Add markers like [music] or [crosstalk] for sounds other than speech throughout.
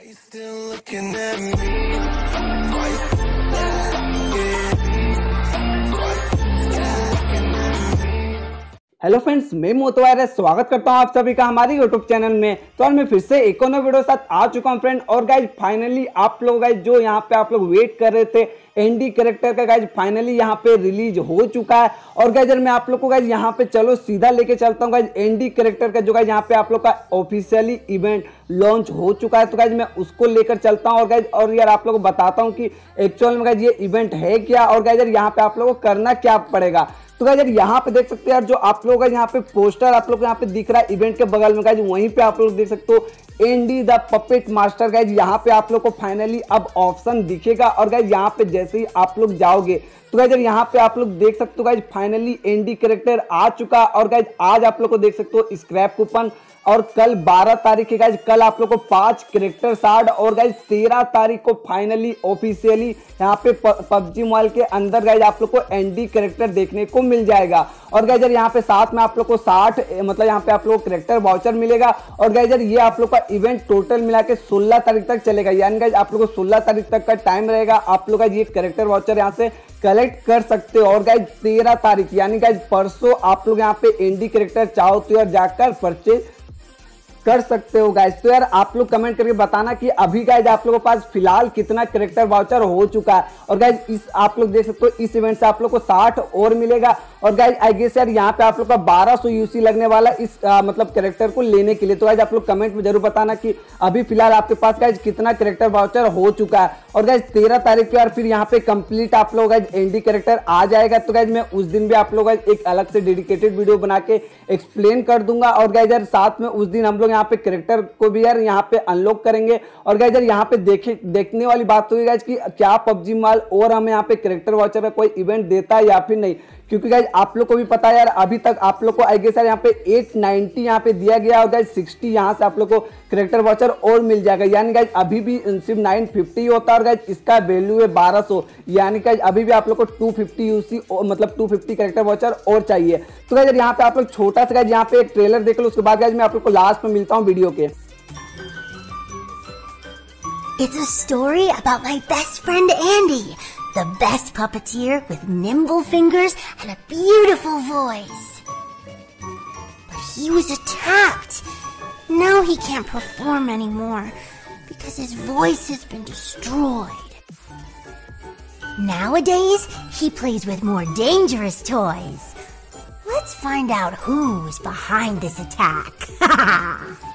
Are you still looking at me? Hello friends, मैं मोतवायर स्वागत करता हूँ आप सभी का हमारे यूट्यूब चैनल में। तो और मैं फिर से एक और वीडियो साथ आ चुका हूँ फ्रेंड। और गाइज़ फाइनली आप लोग गाइज़ जो यहाँ पे आप लोग वेट कर रहे थे एनडी करेक्टर का गाइज़ फाइनली यहाँ पे रिलीज़ हो चुका है। और गाइज़ मैं आप लोग को गाइज़ यहाँ पे चलो, सीधा लेके चलता हूँ गाइज़ एनडी करेक्टर का, जो गाइज़ यहाँ पे आप लोग का ऑफिशियली इवेंट लॉन्च हो चुका है तो गाइज़ मैं उसको लेकर चलता हूँ। और गाइज़ और यार आप लोग को बताता हूँ कि एक्चुअल में गाइज़ ये इवेंट है क्या? और गाइजर यहाँ पे आप लोग को करना क्या पड़ेगा? तो गाइज़ यहाँ पे देख सकते हैं यार, जो आप लोग का यहाँ पे पोस्टर आप लोग, यहाँ पे दिख रहा है इवेंट के बगल में गाइज़ वहीं पे आप लोग देख सकते हो Andy the puppet master guys यहाँ पे आप लोग को फाइनली अब ऑप्शन दिखेगा। और गाइज़ यहाँ पे जैसे ही आप लोग जाओगे तो गाइज़ यहाँ पे आप लोग देख सकते हो गाइज़ फाइनली एनडी करेक्टर आ चुका। और गाइज़ आज आप लोग को देख सकते हो स्क्रैप कूपन और कल 12 तारीख है गाइज़ कल आप लोग को पाँच करेक्टर सार्ड और गाइज़ 13 तारीख को फाइनली ऑफिशियली यहाँ पे पबजी मॉल के अंदर गाइज़ आप लोग को एनडी करेक्टर देखने को मिल जाएगा। और गाइजर यहाँ पे साथ में आप लोग को 60 मतलब यहाँ पे आप लोग करेक्टर वाउचर मिलेगा। और गाइजर ये आप लोग का इवेंट टोटल मिला के सोलह तारीख तक चलेगा। यानी गाइज़ आप लोग को सोलह तारीख तक का टाइम रहेगा। आप लोग का ये करेक्टर वाउचर यहाँ से कलेक्ट कर सकते हो। और गाइज़ तेरह तारीख, यानी गाइज़ परसों आप लोग यहाँ पे एनडी करेक्टर चाहो तो जाकर परचेज कर सकते हो गाइज़ तो यार आप लोग कमेंट करके बताना कि अभी गाइज़ आप लोगों के पास फ़िलहाल कितना करेक्टर वाउचर हो चुका है। और गाइज़ इस आप लोग देख सकते हो इस इवेंट से आप लोग को 60 और मिलेगा। और गाइज़ आई गेस यार यहाँ पे आप लोग का 1200 यूसी लगने वाला इस आ, मतलब करेक्टर को लेने के लिए। तो गाइज़ आप लोग कमेंट में ज़रूर बताना कि अभी फ़िलहाल आपके पास गाइज़ कितना करेक्टर वाउचर हो चुका है। और गैज तेरह तारीख को यार फिर यहाँ पे कंप्लीट आप लोग एनडी करेक्टर आ जाएगा। तो गैज मैं उस दिन भी आप लोग एक अलग से डेडिकेटेड वीडियो बना के एक्सप्लेन कर दूँगा। और गाइज़ यार, साथ में उस दिन हम लोग यहाँ पे करेक्टर को भी यार यहाँ पे अनलॉक करेंगे। और गाइज़ यार, यहाँ पे देखे, देखने वाली बात होगी गाइज़ की क्या पबजी माल और हमें यहाँ पे करेक्टर वॉचर का कोई इवेंट देता है या फिर नहीं। क्योंकि गाइज़ आप लोग को भी पता है यार, अभी तक आप लोग को आई गेस यार, यहाँ पे 890 यहाँ पे दिया गया और गाइज़ 60 यहाँ से आप लोग को करेक्टर वॉचर और मिल जाएगा। यानी गाइज़ अभी भी सिर्फ़ 950 होता है और गाइज़ इसका वैल्यू है 1200 यानी गाइज़ अभी भी आप लोग को 250 यूसी मतलब 250 करेक्टर वॉचर और चाहिए। तो गाइज़ यहाँ पे आप लोग छोटा सा गाइज़ यहाँ पे एक ट्रेलर देख लो, उसके बाद गाइज़ मैं आप लोग को लास्ट में मिलता हूँ वीडियो के। It's a story about my best friend Andy. The best puppeteer with nimble fingers and a beautiful voice. But he was attacked. Now he can't perform anymore because his voice has been destroyed. Nowadays, he plays with more dangerous toys. Let's find out who's behind this attack. [laughs]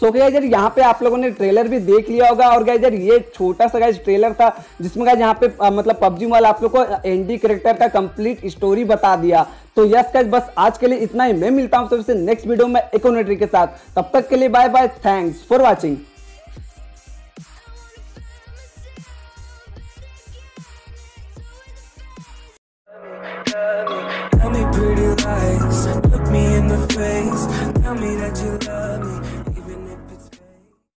सो गया यार यहाँ पे आप लोगों ने trailer भी देख लिया होगा और गाइज़ यार ये छोटा सा गाइज़ ट्रेलर था जिसमें गाइज़ यहाँ पे आ, मतलब पबजी वाला आप लोग को एंडी करेक्टर का कंप्लीट स्टोरी बता दिया। तो यस गाइज़ बस आज के लिए इतना ही। मैं मिलता हूँ सबसे नेक्स्ट वीडियो में इकोनोट्री के साथ। तब तक के लिए bye bye thanks for watching tell me that you